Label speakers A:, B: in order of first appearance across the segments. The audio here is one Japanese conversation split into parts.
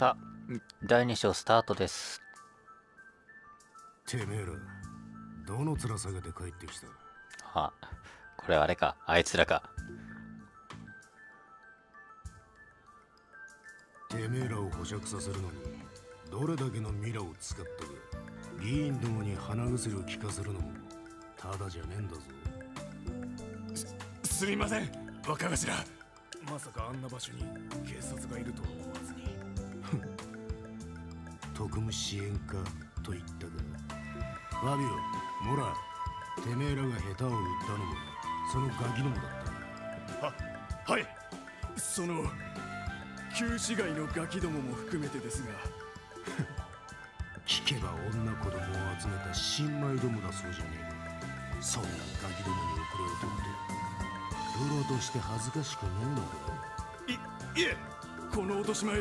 A: さあ第2章スタートです。
B: てめえらどの面下げて帰ってきた？
A: あこれあれかあいつらか。
B: てめえらを保釈させるのにどれだけのミラを使ったか議員どもに鼻薬を効かせるのもただじゃねえんだぞ。
C: すすみません若頭。まさかあんな場所に警察がいるとは思わず。に
B: 特務支援課と言ったかファビオモラてめえらが下手を打ったのもそのガキどもだった
C: ははい。その旧市街のガキどもも含めてですが。
B: 聞けば女子供を集めた新米どもだそうじゃねえか。そんなガキどもに遅れを取ってプロとして恥ずかしくねえのか。
C: いいえ。この落とし前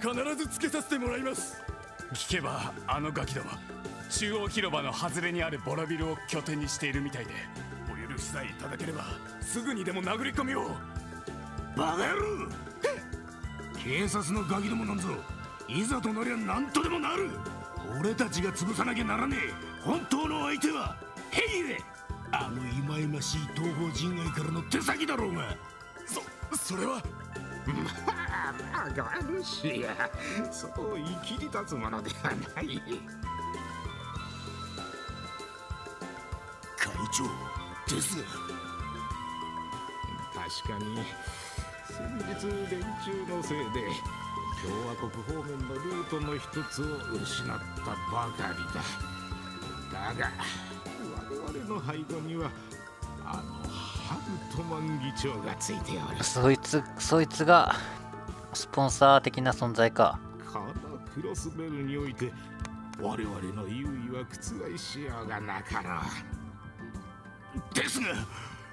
C: 必ずつけさせてもらいます聞けばあのガキども中央広場の外れにあるボラビルを拠点にしているみたいでお許しさえいただければすぐにでも殴り込みを。
B: バカ野郎!警察のガキどもなんぞいざとなりゃ何とでもなる。俺たちが潰さなきゃならねえ。本当の相手はヘイレ!あの忌々しい東方人外からの手先だろうが。
C: そそれは
D: まあまあガルシアそうい切り立つものではない
B: 会長ですが
D: 確かに先日連中のせいで共和国方面のルートの一つを失ったばかりだだが我々の背後にはあのトマン議長がついておる
A: そいつそいつがスポンサー的な存在か。
D: このクロスベルにおいて我々の優位は覆しようがなかろう
B: ですが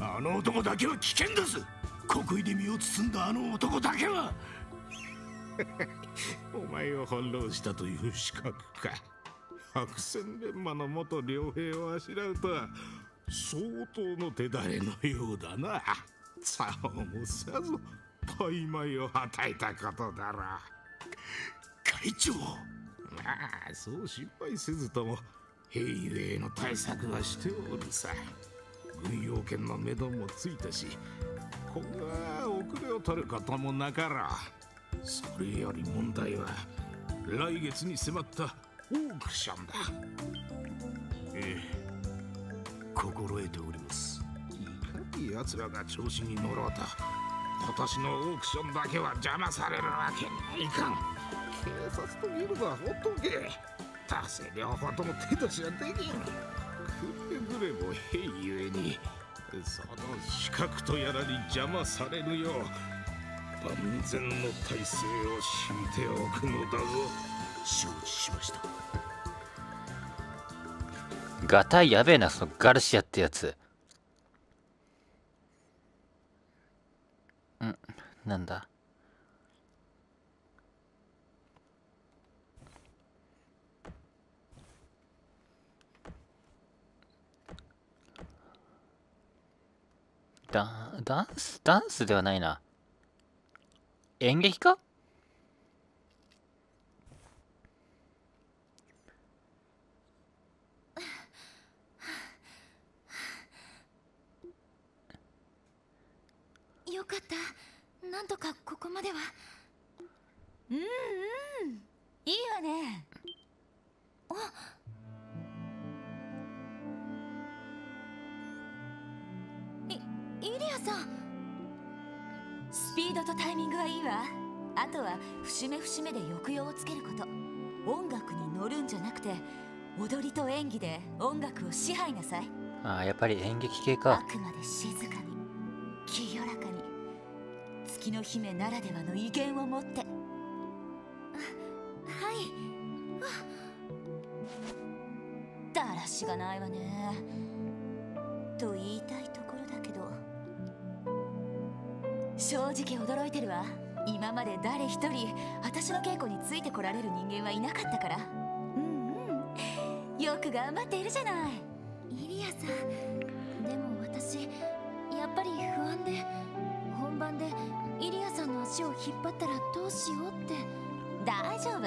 B: あの男だけは危険です。国威で身を包んだあの男だけは。
D: お前を翻弄したという資格か。白線連馬の元両兵をあしらうとは相当の手だれのようだな。さもさぞ大枚をはたいたことだろう。
B: 会長。
D: まあそう心配せずとも兵ゆえの対策はしておるさ。軍用権の目処もついたし今後は遅れを取ることもなかろう。それより問題は来月に迫ったオークションだ。
B: ええ。心得ております。
D: いかに奴らが調子に乗ろうと今年のオークションだけは邪魔されるわけにはいかん。警察とギルドはほっとけ。達成両方とも手出しはできん。くれぐれも兵ゆえにその資格とやらに邪魔されぬよう万全の体制を敷いておくのだぞ。
B: 承知しました
A: ガタイやべえなそのガルシアってやつ。んなんだ。ダダンスダンスではないな。演劇か？
E: よかった。なんとかここまでは。
F: うんうん。いいわね。
E: イリアさん。
F: スピードとタイミングはいいわ。あとは節目節目で抑揚をつけること。音楽に乗るんじゃなくて踊りと演技で音楽を支配なさい。
A: ああやっぱり演劇系
F: あ
A: か
F: くまで静かに清らかに月の姫ならではの威厳を持って。
E: はい。
F: だらしがないわね。と言いたいところだけど。正直驚いてるわ。今まで誰一人私の稽古についてこられる人間はいなかったから。うんうん。よく頑張っているじゃない。
E: イリアさんでも私やっぱり不安で本番でイリアさんの足を引っ張ったらどうしようって。
F: 大丈夫。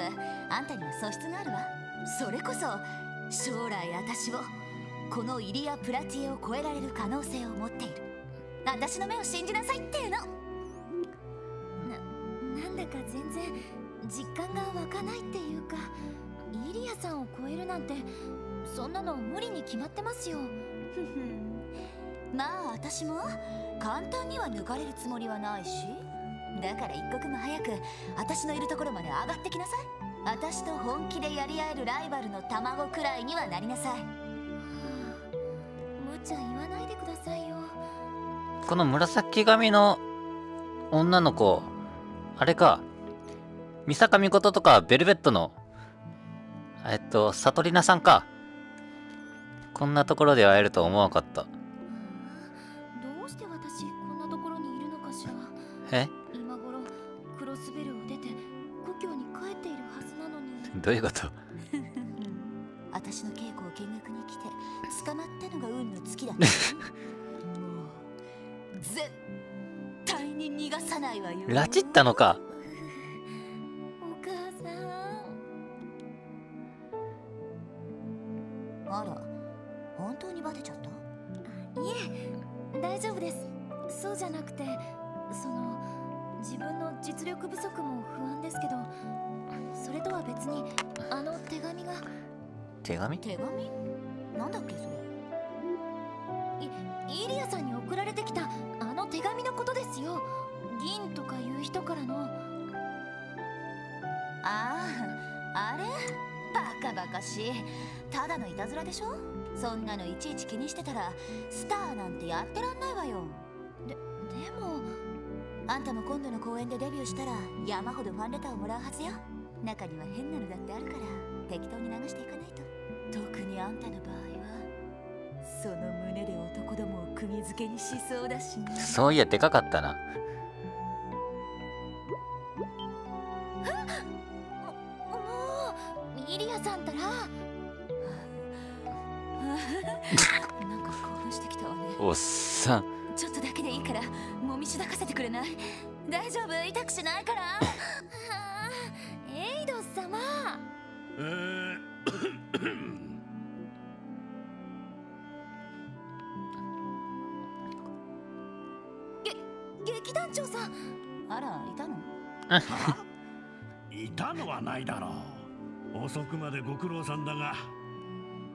F: あんたには素質があるわ。それこそ将来私をこのイリア・プラティエを超えられる可能性を持っている。私の目を信じなさいっていうの。
G: ななんだか全然実感が湧かないっていうかイリアさんを超えるなんてそんなの無理に決まってますよ。
F: ふふ。んまあ私も簡単には抜かれるつもりはないしだから一刻も早く私のいるところまで上がってきなさい私と本気でやり合えるライバルの卵くらいにはなりなさい
G: 無茶言わないでくださいよ
A: この紫髪の女の子、あれか。三坂美琴とかベルベットの、えっと、サトリナさんか。こんなところで会えると思わなかった。え？
G: 今頃クロスベルを出て故郷に帰っているはずなのに。
A: どういうこと？
F: 私の稽古を見学に来て捕まったのが運の尽きだった。もう絶対に逃がさないわよ。
A: 拉致ったのか
F: ただ
G: のい
F: たずらでしょ？そんなのいちいち気にしてたらスターなんてやってらんないわよ。
G: でも
F: あんたも今度の公演でデビューしたら山ほどファンレターをもらうはずよ。中には変なのだってあるから適当に流していかないと。特にあんたの場合はその胸で男どもを釘付けにしそうだしね。
A: そういや、でかかったな。おっさん。
F: ちょっとだけでいいからもみしだかせてくれない？大丈夫？痛くしないから？
G: はあエイド様。
H: えー
G: 劇団長さん。
F: あらいたの？
H: いたのはないだろう。遅くまでご苦労さんだが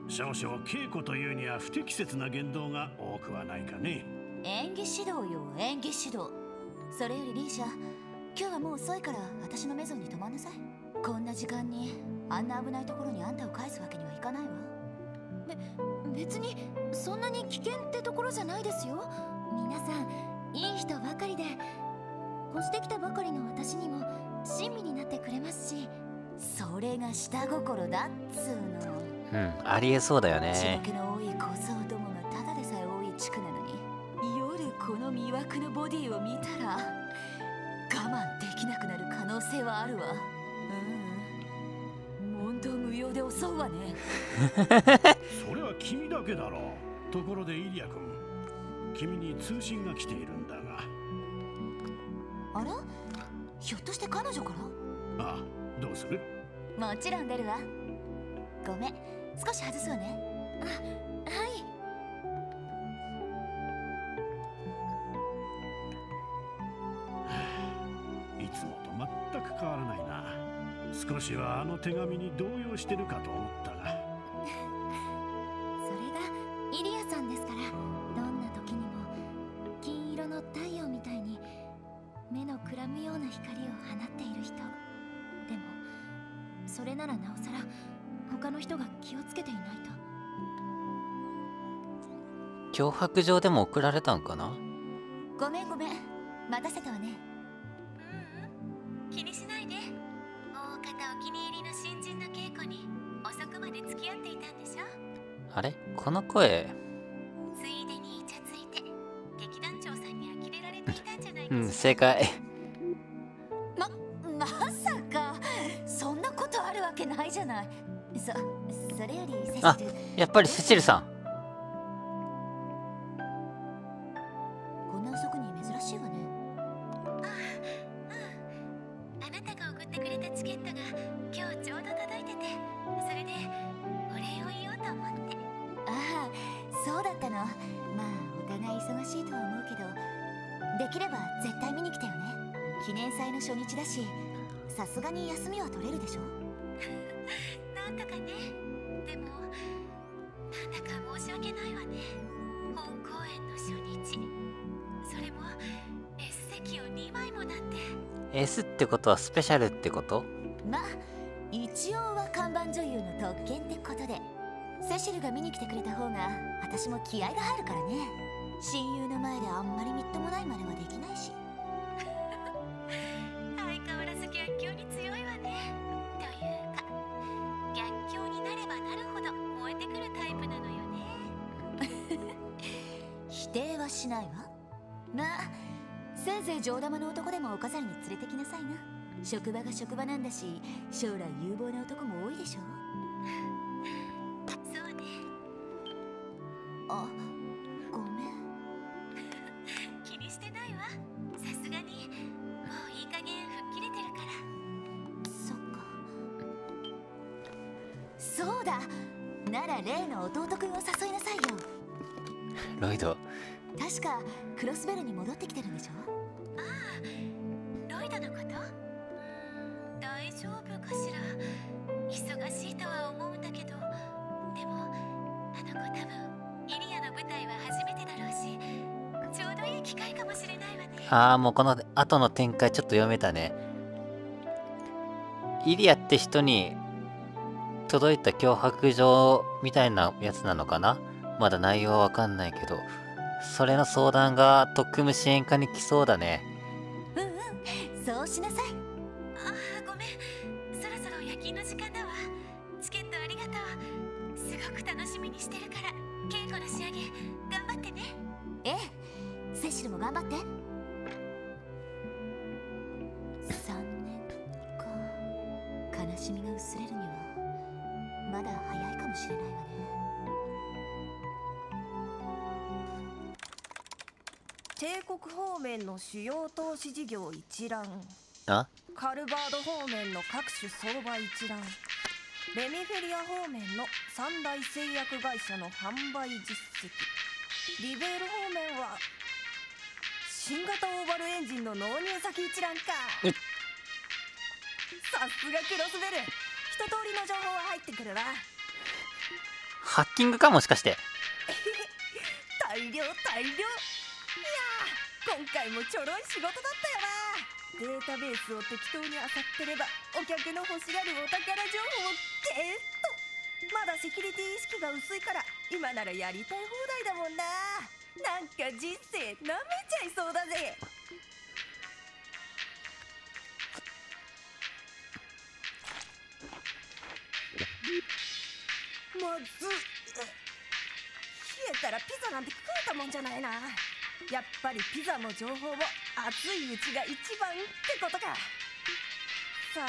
H: 少々稽古というには不適切な言動が多くはないかね。
F: 演技指導よ演技指導。それよりリーシャ今日はもう遅いから私のメゾンに泊まんなさい。こんな時間にあんな危ないところにあんたを返すわけにはいかないわ。
G: 別にそんなに危険ってところじゃないですよ。皆さんいい人ばかりで越してきたばかりの私にも親身になってくれますし
F: それが下心だっつうの。
A: うん、ありえそうだよ
F: 血
A: ね。
F: の。気の多い小僧この魅惑のボディを見たら我慢できなくなる可能性はあるわ。うん。問答無用で襲うわね。
H: それは君だけだろう。ところでイリア君君に通信が来ているんだが。
F: あら？ひょっとして彼女から？
H: ああどうする？
F: もちろん出るわ。ごめん。少し外すわね。
G: はい
H: い変わらないな。少しはあの手紙に動揺してるかと思ったが。
G: それがイリアさんですから。どんな時にも金色の太陽みたいに目のくらむような光を放っている人。でもそれならなおさら他の人が気をつけていないと
A: 脅迫状でも送られたんかなあれ？この声、
G: ついでにイチャついて劇団長さんに呆れられていたんじゃないか
A: うん、正解。
F: ままさかそんなことあるわけないじゃない。そそれよりセシ
A: あ
F: ル
A: やっぱりセチルさん。
F: な
E: んとかね。でもなんだか申し訳ないわね。本公演の初日。それも S 席を2枚もなんて。
A: S ってことはスペシャルってこと？
F: まあ一応は看板女優の特権ってことで。セシルが見に来てくれた方が私も気合が入るからね。親友の前であんまりみっともないまではできないし上玉の男でもお飾りに連れてきなさいな。職場が職場なんだし将来有望な男も多いでしょ
E: そうね。
F: あごめん。
E: 気にしてないわ。さすがに。もういい加減吹っ切れてるから。
F: そっか。そうだ。なら例の弟くんを誘いなさいよ。
A: ロイド。
F: 確かクロスベルに戻ってきてるんでしょ
E: 丈夫かしら？忙しいとは思うんだけど。でもあの子多分イリアの舞台は初めてだろうしちょうどいい機会かもしれないわね。
A: ああもうこの後の展開ちょっと読めたね。イリアって人に届いた脅迫状みたいなやつなのかな？まだ内容はわかんないけど。それの相談が特務支援課に来そうだね。
F: うんうん。そうしなさい
E: 頑張って。
F: 3年か悲しみが薄れるにはまだ早いかもしれないわね。
I: 帝国方面の主要投資事業一覧。
A: あ？
I: カルバード方面の各種相場一覧。レミフェリア方面の三大製薬会社の販売実績。リベール方面は新型オーバルエンジンの納入先一覧か。さすがクロスベル。一通りの情報は入ってくるな
A: ハッキングかもしかして。
I: 大量大量。いやー今回もちょろい仕事だったよな。データベースを適当に漁ってればお客の欲しがるお宝情報をゲット。まだセキュリティ意識が薄いから今ならやりたい放題だもんななんか人生なめちゃいそうだぜ。まず冷えたらピザなんて食えたもんじゃないな。やっぱりピザの情報を熱いうちが一番ってことか。さ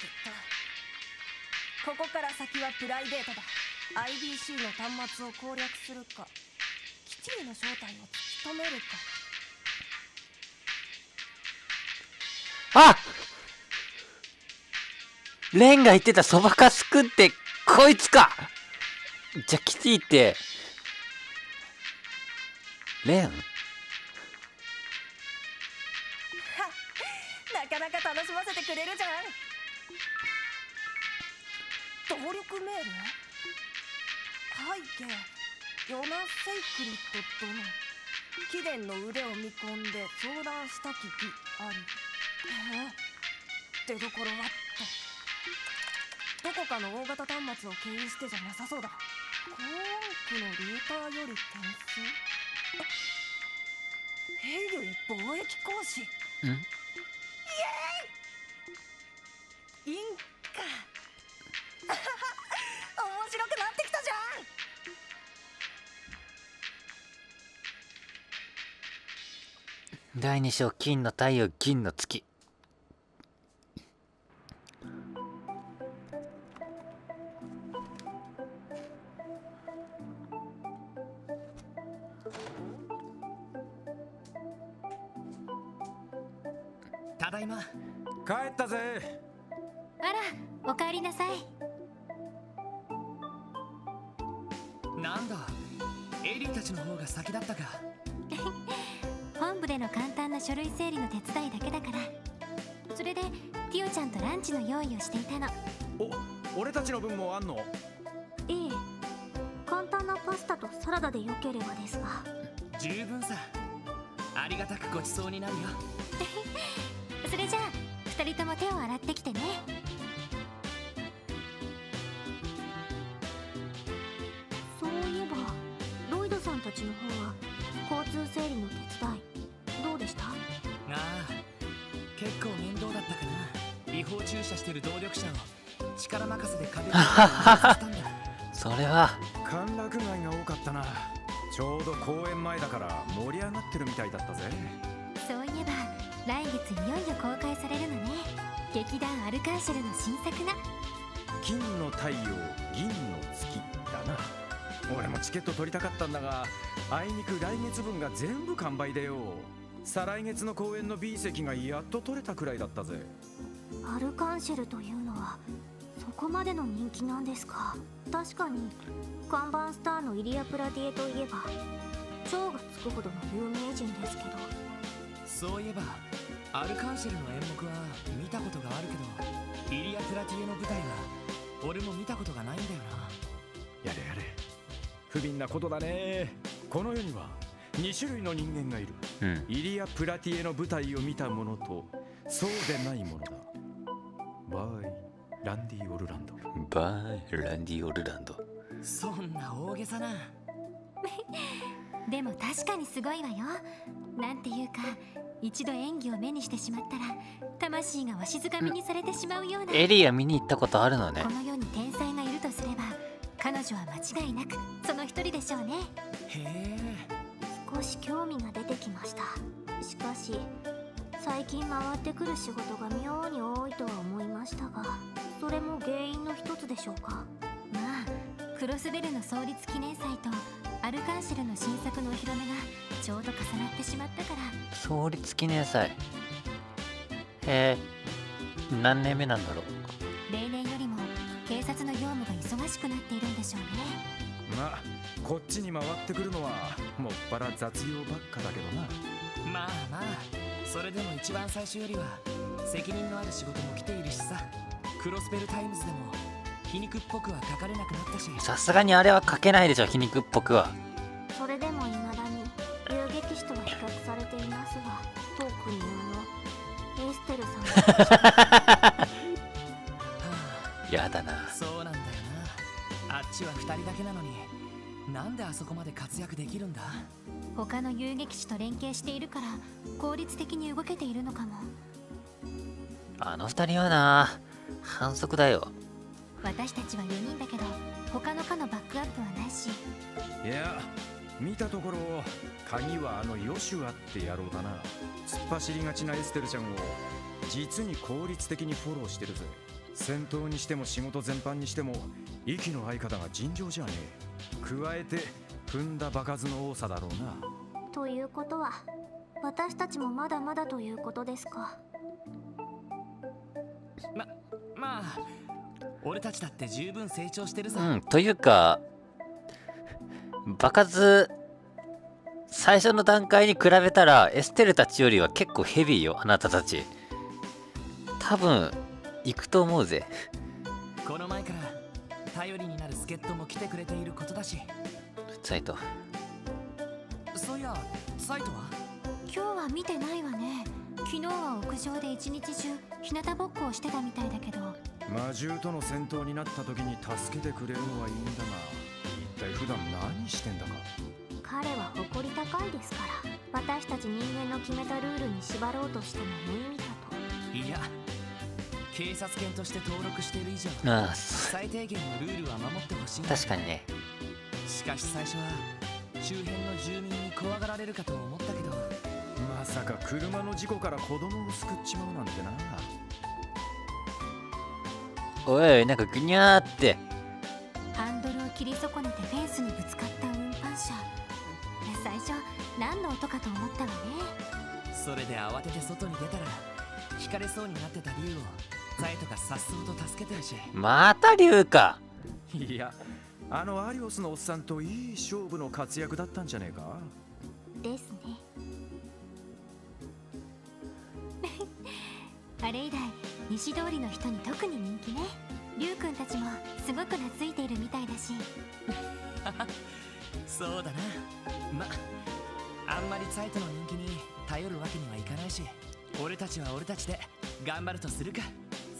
I: てと。ここから先はプライベートだ。IBC の端末を攻略するか。基地への正体を突き止めるか
A: あレンが言ってたそばかすくんってこいつか！じゃあキティって。レン？
I: なかなか楽しませてくれるじゃん。動力メール？背景？ヨナ・セイクリット殿貴殿の腕を見込んで相談したき儀ありえ出どころはって。どこかの大型端末を経由してじゃなさそうだ。高音区のルーターより転送兵類貿易講師。
A: ん？
I: インかあはは面白くなってきたじゃん
A: 第2章金の太陽銀の月。
C: ただいま。帰ったぜ。
E: らおかえりなさい。
J: なんだエリーたちの方が先だったか
E: 本部での簡単な書類整理の手伝いだけだから。それでティオちゃんとランチの用意をしていたの。
K: お俺たちの分もあんの？
E: ええ。簡単なパスタとサラダでよければですが。
J: 十分さ。ありがたくごちそうになるよ。
E: それじゃあ二人とも手を洗ってきてね
J: 力車を力任せで壁にさせたんだ。
A: それは。
K: 歓楽街が多かったな。ちょうど公演前だから盛り上がってるみたいだったぜ。
E: そういえば来月いよいよ公開されるのね。劇団アルカンシェルの新作が
K: 金の太陽銀の月だな。俺もチケット取りたかったんだがあいにく来月分が全部完売でよ。再来月の公演の B 席がやっと取れたくらいだったぜ
E: アルカンシェルというのはそこまでの人気なんですか？確かに看板スターのイリア・プラティエといえば蝶がつくほどの有名人ですけど。
J: そういえばアルカンシェルの演目は見たことがあるけどイリア・プラティエの舞台は俺も見たことがないんだよ
K: やれやれ。不憫なことだね。この世には2種類の人間がいる。
A: うん。
K: イリア・プラティエの舞台を見た者とそうでない者だ。 by ランディ・オルランド。
A: バイランディ・オルランド。
J: なそんな大げさな。
E: でも確かにすごいわよ。なんていうか一度演技を目にしてしまったら魂がわしづかみにされてしまうような
A: エリア見に行ったことあるのね。
E: この世に天才がいるとすれば彼女は間違いなくその一人でしょうね。
J: へえ。
E: 少し興味が出てきました。しかし最近回ってくる仕事が妙に多いとは思いましたがそれも原因の一つでしょうか？まあクロスベルの創立記念祭とアルカンシェルの新作のお披露目がちょうど重なってしまったから。
A: 創立記念祭？へえ何年目なんだろう？
E: 例年よりも警察の業務が忙しくなっているんでしょうね。
K: まあこっちに回ってくるのはもっぱら雑用ばっかだけどな。
J: まあまあそれでも一番最初よりは責任のある仕事も来ているしさクロスベルタイムズでも皮肉っぽくは書かれなくなったし。
A: さすがにあれは書けないでしょ皮肉っぽくは。
E: それでも未だに遊撃士とは比較されていますが特にあのエステルさん
J: は
A: やだな。
J: あそうなんだよな。あっちは2人だけなのになんであそこまで活躍できるんだ？
E: 他の遊撃士と連携しているから効率的に動けているのかも。
A: あの二人はな反則だよ。
E: 私たちは4人だけど他の課のバックアップはないし。
K: いや見たところ鍵はあのヨシュアって野郎だな。突っ走りがちなエステルちゃんを実に効率的にフォローしてるぜ。戦闘にしても仕事全般にしても息の合い方が尋常じゃねえ。加えて踏んだ場数の多さだろうな。
E: ということは私たちもまだまだということですか。
J: ままあ俺たちだって十分成長してるさ、
A: うんというか場数最初の段階に比べたらエステルたちよりは結構ヘビーよあなたたち。多分行くと思うぜ。
J: この前から頼りになる助っ人も来てくれていることだし。
A: サイト。
J: そういやサイトは？
E: 今日は見てないわね昨日は屋上で一日中日向ぼっこをしてたみたいだけど。
K: 魔獣との戦闘になった時に助けてくれるのはいいんだが一体普段何してんだか。
E: 彼は誇り高いですから。私たち人間の決めたルールに縛ろうとしても無意味だと。
J: いや警察犬として登録している以上
A: ああ。そ
J: 最低限のルールは守ってほしい
A: 確かにね。
J: しかし最初は周辺の住民に怖がられるかと思った
K: さか車の事故から子供を救っちまうなんてな。
A: おいおいなんかグニャーって。
E: ハンドルを切り損ねてフェンスにぶつかった運搬車。最初何の音かと思ったわね。
J: それで慌てて外に出たら引かれそうになってた竜をザイトがさっそうと助けてるし。
A: また竜か。
K: いやあのアリオスのおっさんといい勝負の活躍だったんじゃねえか。
E: ですねあれ以来西通りの人に特に人気ね。リュウ君たちもすごく懐いているみたいだし。
J: そうだな。まあんまりザイトの人気に頼るわけにはいかないし俺たちは俺たちで頑張るとするか。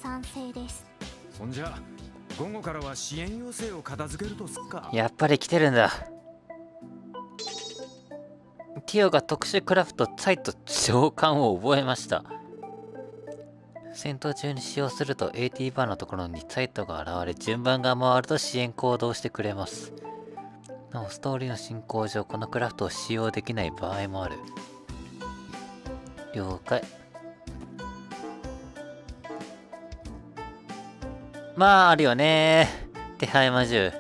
E: 賛成です。
K: そんじゃ午後からは支援要請を片付けるとすっか。
A: やっぱり来てるんだ。ティオが特殊クラフトサイト召喚を覚えました戦闘中に使用すると AT バーのところにサイトが現れ順番が回ると支援行動してくれます。なおストーリーの進行上このクラフトを使用できない場合もある。了解。まああるよね。手配魔獣。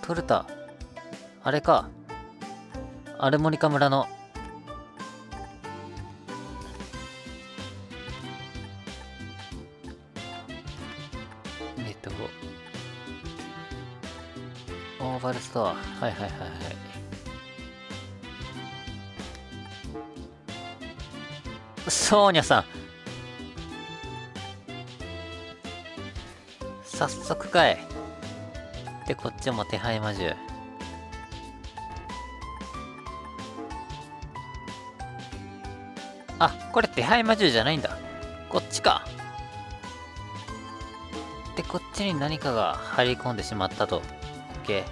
A: トルタあれか。アルモニカ村の。えっとオーバルストア。はいはいはいはい。ソーニャさん。早速かい。でこっちも手配魔獣。あこれ手配魔獣じゃないんだっちに何かが入り込んでしまったと。OK